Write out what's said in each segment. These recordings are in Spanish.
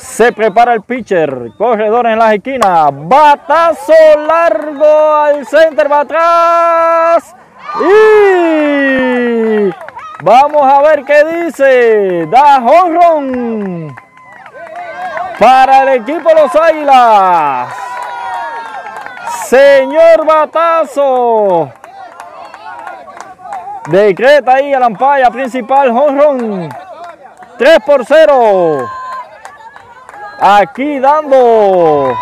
Se prepara el pitcher. Corredor en las esquinas. Batazo largo al center. Va atrás. Y vamos a ver qué dice. Da honrón para el equipo los Águilas. Señor Batazo. Decreta ahí a la ampalla principal honrón. 3 por 0. Aquí dando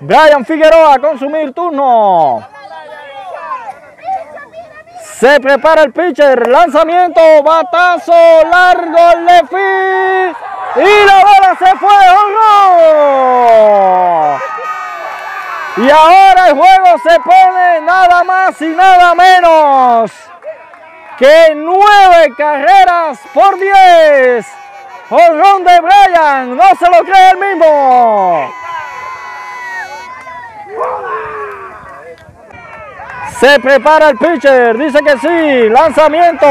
Brian Figueroa a consumir turno. Se prepara el pitcher, lanzamiento, batazo largo, left field, y la bola se fue, ¡Oh, Y ahora el juego se pone nada más y nada menos que nueve carreras por diez. Jorrón de Brian, no se lo cree el mismo. Se prepara el pitcher, dice que sí, lanzamiento,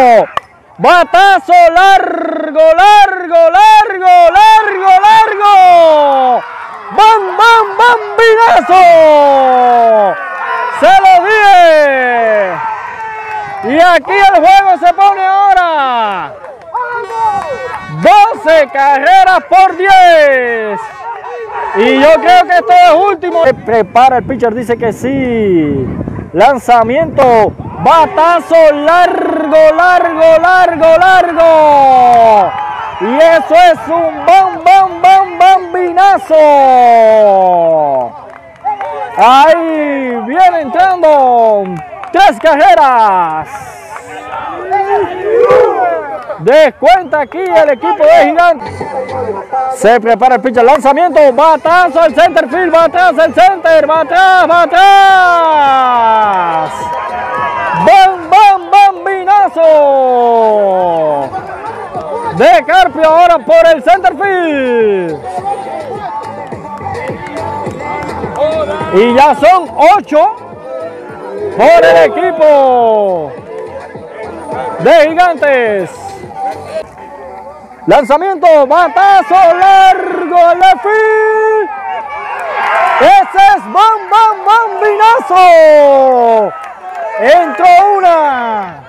batazo largo, largo, largo, largo, largo. ¡Bam, bam, bambinazo! ¡Se lo dije! Y aquí el juego se pone ahora. 12 carreras por 10. Y yo creo que esto es último. Se prepara el pitcher, dice que sí. Lanzamiento. Batazo largo, largo, largo, largo. Y eso es un bam, bam, bam, bambinazo. Ahí viene entrando tres carreras. Descuenta aquí el equipo de Gigantes. Se prepara el pitcher, lanzamiento, batazo al center field, atrás el center, va atrás. ¡Bam, bam, bambinazo! De Carpio ahora por el center field. Y ya son ocho por el equipo de Gigantes. Lanzamiento, batazo largo field. Ese es bam, bam, bambinazo. Entró una.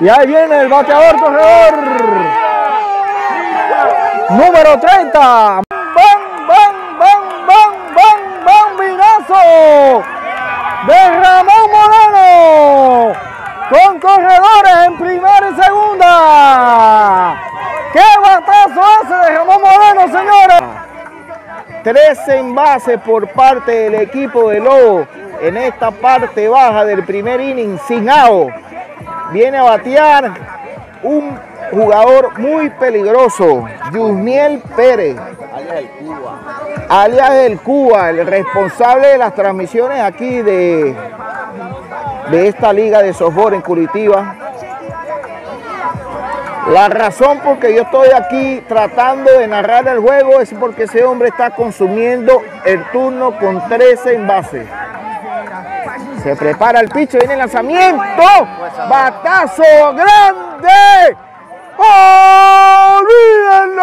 Y ahí viene el bateador corredor. Número 30. Bam, bam, bam, bam, bam, bambinazo de corredores en primera y segunda. ¡Qué batazo hace de Ramón Moreno, señores! Tres envases por parte del equipo de Lobo en esta parte baja del primer inning sin out. Viene a batear un jugador muy peligroso, Yusniel Pérez, alias el Cuba, el responsable de las transmisiones aquí de, de esta liga de softball en Curitiba. La razón por que yo estoy aquí tratando de narrar el juego es porque ese hombre está consumiendo el turno con 13 envases. Se prepara el picho, viene el lanzamiento. Batazo grande. ¡Olvídenlo!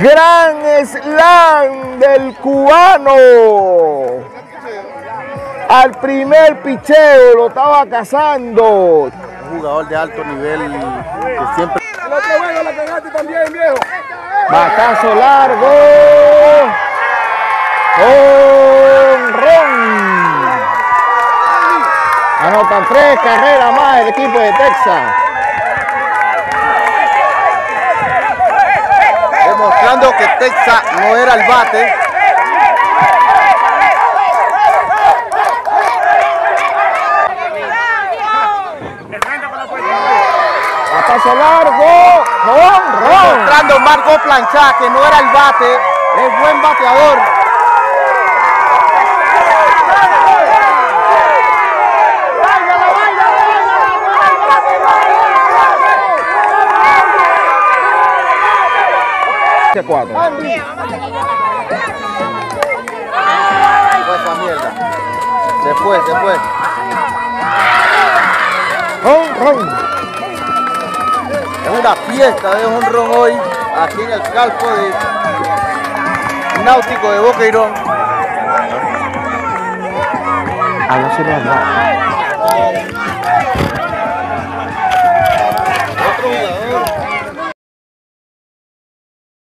Gran slam del cubano. Al primer picheo lo estaba cazando. Un jugador de alto nivel que siempre. Batazo largo. Honrón. Anotan tres carreras más el equipo de Texas. Que Texas no era el bate. Batazo largo. Honrón. Demostrando Marco Planchá que no era el bate. Es buen bateador. a 4. Después, mierda. Después, después. Honrón. Es una fiesta de honrón hoy aquí en el calco de Náutico de Boqueirón. A no se les va. Otro jugador.